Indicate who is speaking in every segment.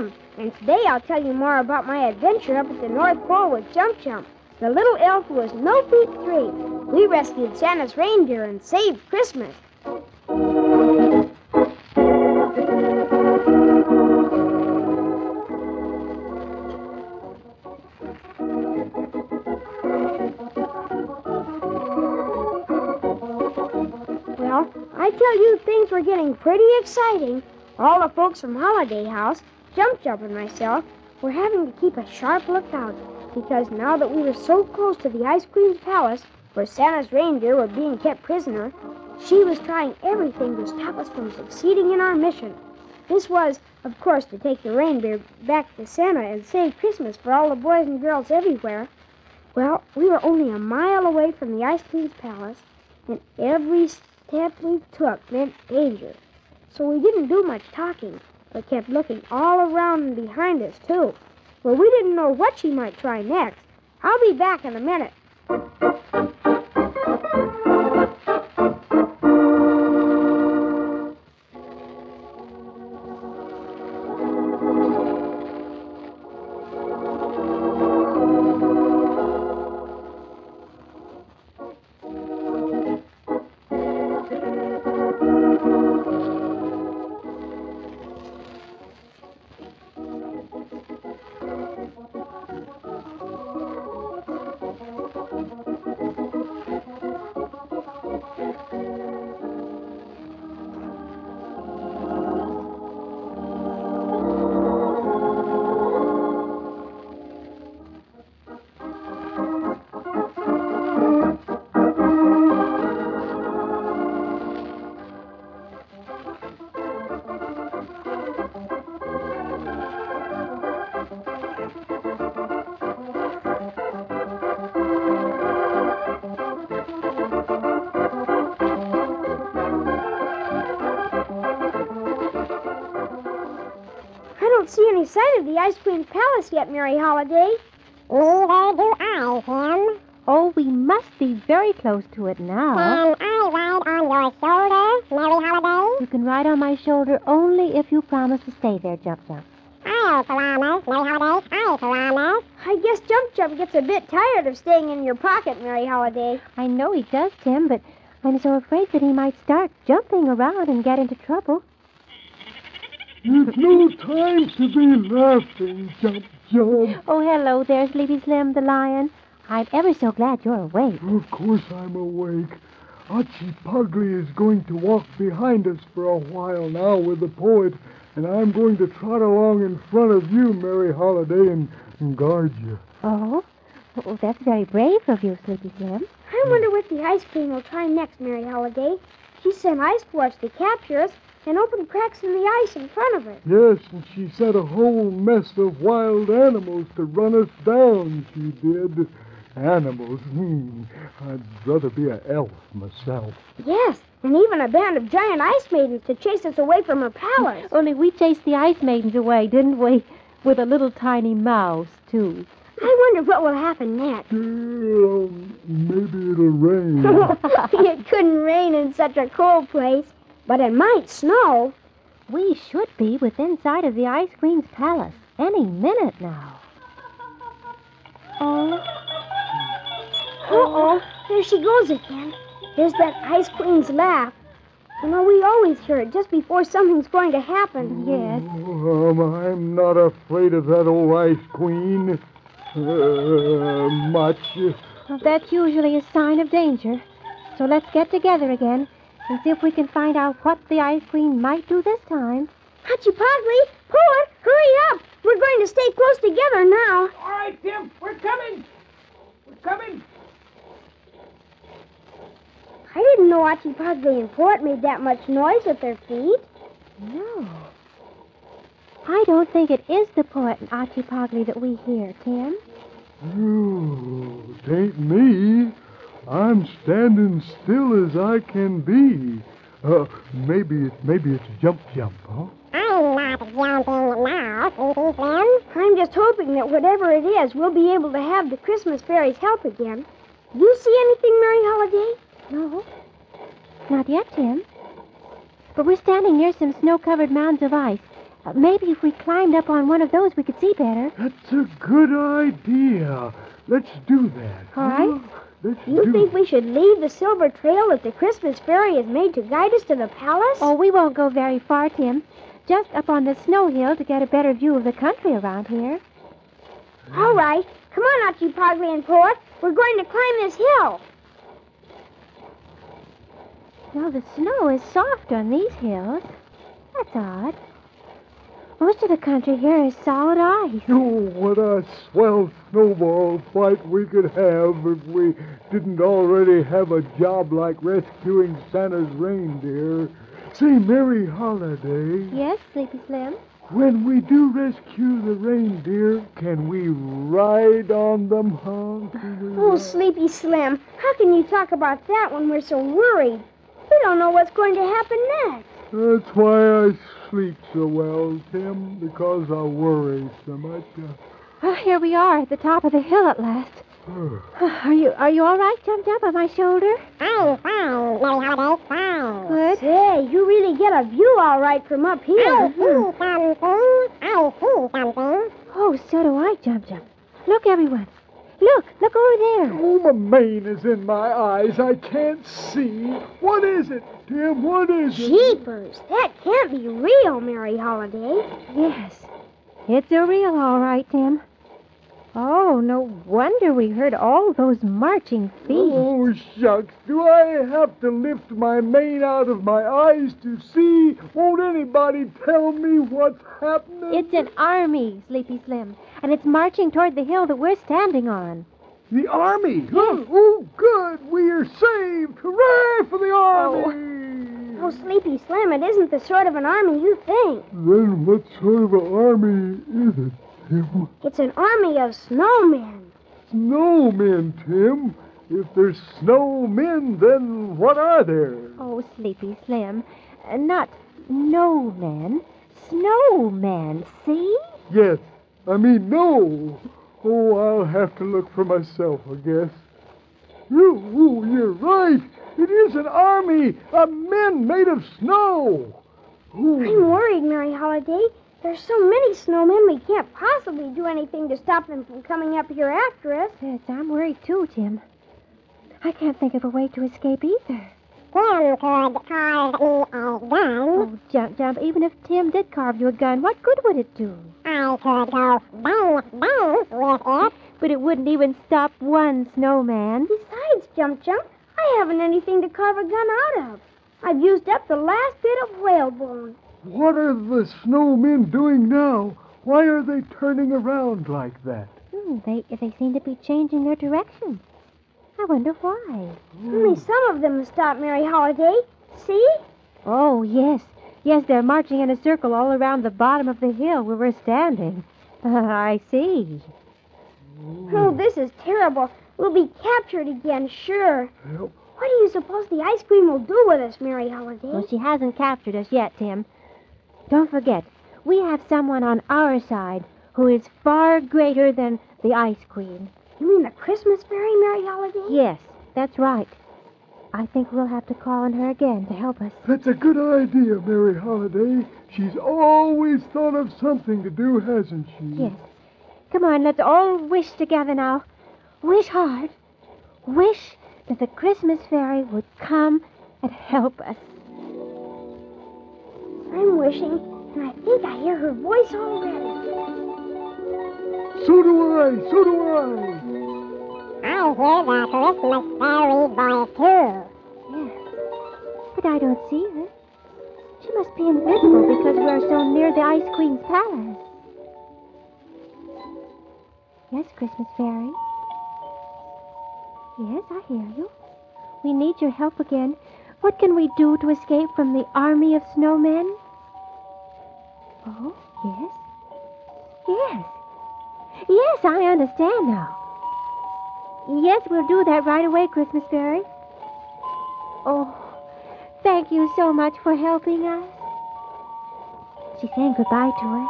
Speaker 1: Slim, and today I'll tell you more about my adventure up at the North Pole with Jump Jump, the little elf who was no feet three. We rescued Santa's reindeer and saved Christmas. Well, I tell you, things were getting pretty exciting. All the folks from Holiday House, Jump Jump and myself, were having to keep a sharp lookout because now that we were so close to the Ice Queen's palace, where Santa's reindeer were being kept prisoner, she was trying everything to stop us from succeeding in our mission. This was, of course, to take the reindeer back to Santa and save Christmas for all the boys and girls everywhere. Well, we were only a mile away from the Ice Queen's palace, and every step we took meant danger. So we didn't do much talking, but kept looking all around and behind us, too. Well, we didn't know what she might try next. I'll be back in a minute. Don't see any sign of the Ice Queen's palace yet, Mary Holiday.
Speaker 2: Neither do I, Tim.
Speaker 3: Oh, we must be very close to it now.
Speaker 2: Can I ride on your shoulder, Merry Holiday?
Speaker 3: You can ride on my shoulder only if you promise to stay there, Jump Jump.
Speaker 2: I'll promise, Merry Holiday. I'll promise.
Speaker 1: I guess Jump Jump gets a bit tired of staying in your pocket, Mary Holiday.
Speaker 3: I know he does, Tim, but I'm so afraid that he might start jumping around and get into trouble.
Speaker 4: There's no time to be laughing, Jump Jump.
Speaker 3: Oh, hello there, Sleepy Slim the lion. I'm ever so glad you're awake.
Speaker 4: Of course I'm awake. Archie Pugly is going to walk behind us for a while now with the poet, and I'm going to trot along in front of you, Mary Holiday, and, and guard you.
Speaker 3: Oh? oh, that's very brave of you, Sleepy Slim.
Speaker 1: I wonder what the Ice Queen will try next, Mary Holiday. She sent ice dwarfs to capture us and opened cracks in the ice in front of it.
Speaker 4: Yes, and she sent a whole mess of wild animals to run us down, she did. Animals? Hmm. I'd rather be an elf myself.
Speaker 1: Yes, and even a band of giant ice maidens to chase us away from her palace.
Speaker 3: Only we chased the ice maidens away, didn't we? With a little tiny mouse, too.
Speaker 1: I wonder what will happen next.
Speaker 4: Maybe it'll rain.
Speaker 1: it couldn't rain in such a cold place, but it might snow.
Speaker 3: We should be within sight of the Ice Queen's palace any minute now.
Speaker 1: Oh. Uh-oh. There she goes again. There's that Ice Queen's laugh. You know, we always hear it just before something's going to happen.
Speaker 3: Yes.
Speaker 4: Um, I'm not afraid of that old ice queen. Uh, much.
Speaker 3: Well, that's usually a sign of danger. So let's get together again and see if we can find out what the Ice Queen might do this time.
Speaker 1: Hachi Pogli, Poet, hurry up. We're going to stay close together now.
Speaker 5: All right, Tim, we're coming. We're coming.
Speaker 1: I didn't know Hachi Pogli and Poet made that much noise with their feet.
Speaker 3: No. I don't think it is the poet and Archipogli that we hear, Tim.
Speaker 4: Oh, it ain't me. I'm standing still as I can be. Uh, maybe it, maybe it's jump jump, huh?
Speaker 2: I'm not jumping now, Sleepy Slim.
Speaker 1: I'm just hoping that whatever it is, we'll be able to have the Christmas fairies help again. You see anything, Mary Holiday?
Speaker 3: No. Not yet, Tim. But we're standing near some snow covered mounds of ice, Uh, maybe if we climbed up on one of those, we could see better.
Speaker 4: That's a good idea. Let's do that.
Speaker 3: All right.
Speaker 4: Let's
Speaker 1: You
Speaker 4: do
Speaker 1: think we should leave the silver trail that the Christmas fairy has made to guide us to the palace?
Speaker 3: Oh, we won't go very far, Tim. Just up on the snow hill to get a better view of the country around here.
Speaker 1: All right. Come on, Archie Pogley and Poet. We're going to climb this hill.
Speaker 3: Well, the snow is soft on these hills. That's odd. Most of the country here is solid ice.
Speaker 4: Oh, what a swell snowball fight we could have if we didn't already have a job like rescuing Santa's reindeer. Say, Merry Holiday,
Speaker 3: Yes, Sleepy Slim?
Speaker 4: when we do rescue the reindeer, can we ride on them, huh?
Speaker 1: Oh, Sleepy Slim, how can you talk about that when we're so worried? We don't know what's going to happen next.
Speaker 4: That's why I sleep so well, Tim, because I worry so much.
Speaker 3: Oh, here we are at the top of the hill at last.
Speaker 4: Uh,
Speaker 3: Are you are you all right, Jump Jump, on my shoulder?
Speaker 2: Fine, fine, Merry Holiday, fine.
Speaker 3: Good.
Speaker 1: Say, you really get a view all right from up
Speaker 2: I
Speaker 1: here.
Speaker 2: see something. I see something.
Speaker 3: Oh, so do I, Jump Jump. Look, everyone. Look, look over there.
Speaker 4: Oh, my mane is in my eyes. I can't see. What is it, Tim? What is it?
Speaker 1: Jeepers, that can't be real, Mary Holiday.
Speaker 3: Yes, it's a real all right, Tim. Oh, no wonder we heard all those marching feet.
Speaker 4: Oh, shucks. Do I have to lift my mane out of my eyes to see? Won't anybody tell me what's happening?
Speaker 3: It's an army, Sleepy Slim, and it's marching toward the hill that we're standing on.
Speaker 4: the army. Hmm. Oh, oh, good. We are saved. Hooray for the army.
Speaker 1: Oh. oh, Sleepy Slim, it isn't the sort of an army you think.
Speaker 4: Then what sort of an army is it, Tim?
Speaker 1: It's an army of snowmen.
Speaker 4: Snowmen, Tim. If there's snowmen, then what are there?
Speaker 3: Oh, Sleepy Slim. Uh, not no men, snowmen, see?
Speaker 4: Yes. I mean, no. Oh, I'll have to look for myself, I guess. You, you're right. It is an army of men made of snow.
Speaker 1: I'm
Speaker 4: Oh,
Speaker 1: worried, Mary Holiday. There's so many snowmen we can't possibly do anything to stop them from coming up here after us.
Speaker 3: Yes, I'm worried too, Tim. I can't think of a way to escape either.
Speaker 2: Tim could carve me a gun.
Speaker 3: Oh, Jump Jump, even if Tim did carve you a gun, what good would it do?
Speaker 2: I could go bang, bang with it.
Speaker 3: But it wouldn't even stop one snowman.
Speaker 1: Besides, Jump Jump, I haven't anything to carve a gun out of. I've used up the last bit of whalebone.
Speaker 4: What are the snowmen doing now? Why are they turning around like that?
Speaker 3: Hmm, they they seem to be changing their direction. I wonder why.
Speaker 1: Only some of them have stopped, Merry Holiday. See?
Speaker 3: Oh, yes. Yes, they're marching in a circle all around the bottom of the hill where we're standing. I see.
Speaker 1: Oh, this is terrible. We'll be captured again, sure.
Speaker 4: Well,
Speaker 1: What do you suppose the Ice Queen will do with us, Mary Holiday?
Speaker 3: Well, she hasn't captured us yet, Tim. Don't forget, we have someone on our side who is far greater than the Ice Queen.
Speaker 1: You mean the Christmas fairy, Mary Holiday?
Speaker 3: Yes, that's right. I think we'll have to call on her again to help us.
Speaker 4: that's a good idea, Mary Holiday. She's always thought of something to do, hasn't she?
Speaker 3: Yes. Come on, let's all wish together now. Wish hard. Wish that the Christmas fairy would come and help us.
Speaker 1: I'm wishing, and I think I hear her voice already.
Speaker 4: So do I. So do I.
Speaker 2: I hear the Christmas fairy voice too.
Speaker 3: Yeah. But I don't see her. She must be invisible because we're so near the Ice Queen's palace. Yes, Christmas Fairy. Yes, I hear you. We need your help again. What can we do to escape from the army of snowmen? Oh, yes. Yes. Yes, I understand now. Yes, we'll do that right away, Christmas Fairy. Oh, thank you so much for helping us. She's saying goodbye to us.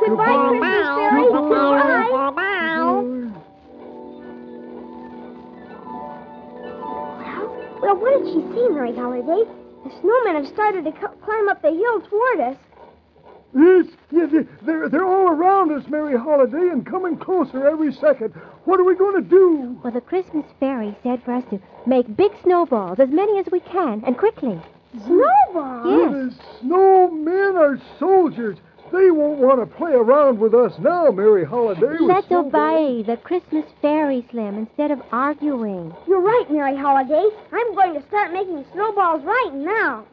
Speaker 1: Goodbye, Christmas fairy. Goodbye.
Speaker 2: Goodbye.
Speaker 1: Well, well, what did she say, Mary Holiday? The snowmen have started to climb up the hill toward us.
Speaker 4: Yes, yes, yes, they're, they're all around us, Mary Holiday, and coming closer every second. What are we going to do?
Speaker 3: Well, the Christmas fairy said for us to make big snowballs, as many as we can, and quickly.
Speaker 1: Snowballs?
Speaker 3: Yes.
Speaker 4: The snowmen are soldiers. They won't want to play around with us now, Mary Holiday. with
Speaker 3: Let's obey the Christmas fairy, Slim, instead of arguing.
Speaker 1: You're right, Mary Holiday. I'm going to start making snowballs right now.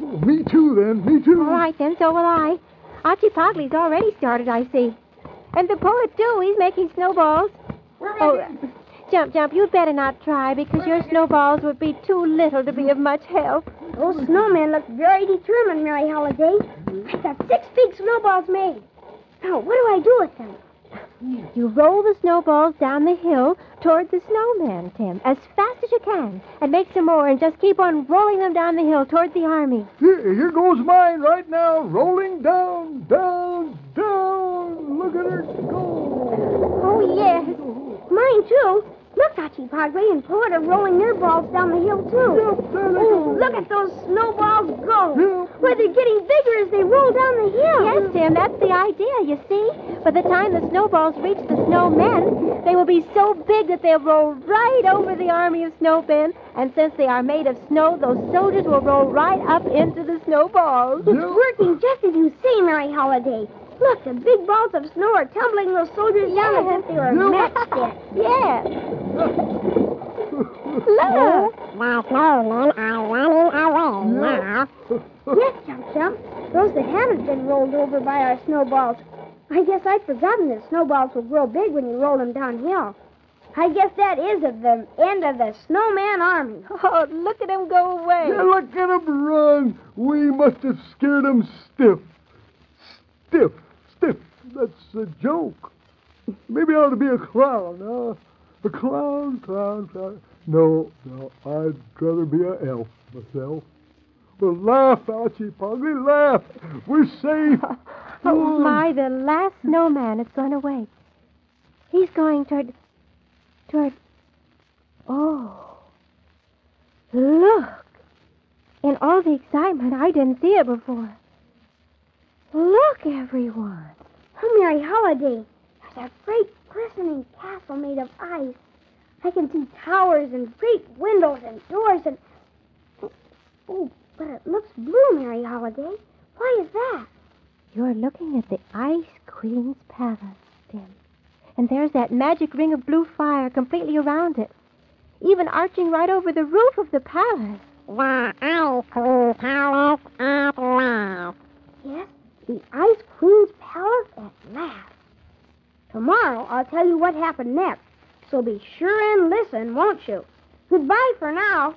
Speaker 4: Oh, me too, then. Me too.
Speaker 3: All right, then, so will I. Archie Pogley's already started, I see. And the poet, too, he's making snowballs. Oh,
Speaker 5: making,
Speaker 3: Jump, Jump, you'd better not try because your snowballs would be too little to be of much help.
Speaker 1: Those snowmen look very determined, Mary Holiday. I've got six big snowballs made. Now, what do I do with them?
Speaker 3: You roll the snowballs down the hill toward the snowman, Tim, as fast as you can, and make some more, and just keep on rolling them down the hill toward the army.
Speaker 4: Here, here goes mine right now, rolling down, down, down. Look at her go.
Speaker 1: Oh, yes. Mine, too. Look, Archie Padre and Poet are rolling their balls down the hill, too.
Speaker 4: Yep, there they
Speaker 1: Oh,
Speaker 4: go.
Speaker 1: look at those snowballs go.
Speaker 4: Yep.
Speaker 1: Why, they're getting bigger as they roll down the hill.
Speaker 3: Yes, Tim, that's the idea, you see. By the time the snowballs reach the snowmen, they will be so big that they'll roll right over the army of snowmen. And since they are made of snow, those soldiers will roll right up into the snowballs.
Speaker 1: It's working just as you say, Mary Holiday. Look, the big balls of snow are tumbling those soldiers down as if they were
Speaker 4: Yep.
Speaker 1: matchsticks.
Speaker 3: Yes. Look.
Speaker 2: The snowmen are running away now.
Speaker 1: Yes, Jump Jump. Those that haven't been rolled over by our snowballs. I guess I'd forgotten that snowballs will grow big when you roll them downhill. I guess that is at the end of the snowman army.
Speaker 3: Oh, look at him go away.
Speaker 4: Yeah, look at 'em run. We must have scared 'em stiff. Stiff, stiff. That's a joke. Maybe I ought to be a clown, huh? A clown, clown, clown. No, no, I'd rather be an elf myself. Well, laugh, Archie Pugly, laugh. We're safe.
Speaker 3: Oh, my, the last snowman has gone away. He's going toward. toward. Oh. Look. In all the excitement, I didn't see it before. Look, everyone.
Speaker 1: Oh, Mary Holiday, there's a great glistening castle made of ice. I can see towers and great windows and doors and. Oh, but it looks blue, Mary Holiday. Why is that?
Speaker 3: You're looking at the Ice Queen's palace, Tim. And there's that magic ring of blue fire completely around it, even arching right over the roof of the palace.
Speaker 2: The Ice Queen Palace at last.
Speaker 1: Yes, the Ice Queen's palace at last. Tomorrow I'll tell you what happened next. So be sure and listen, won't you? Goodbye for now.